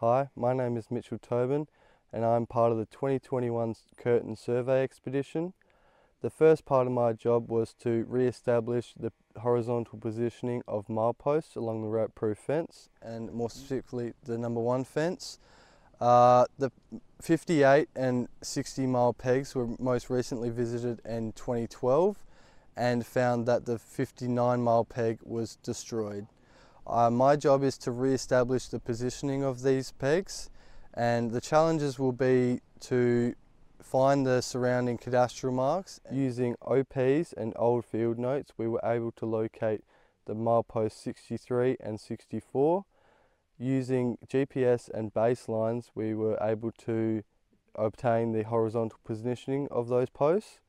Hi, my name is Mitchell Tobin and I'm part of the 2021 Curtin Survey Expedition. The first part of my job was to re-establish the horizontal positioning of mileposts along the rabbit-proof fence and more specifically the number one fence. Uh, the 58 and 60 mile pegs were most recently visited in 2012 and found that the 59 mile peg was destroyed. Uh, my job is to re-establish the positioning of these pegs and the challenges will be to find the surrounding cadastral marks. Using OPs and old field notes we were able to locate the milepost 63 and 64. Using GPS and baselines we were able to obtain the horizontal positioning of those posts.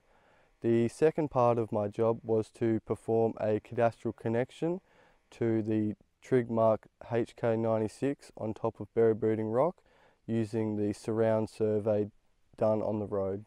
The second part of my job was to perform a cadastral connection to the trig mark HK96 on top of Berry Breeding Rock using the surround survey done on the road.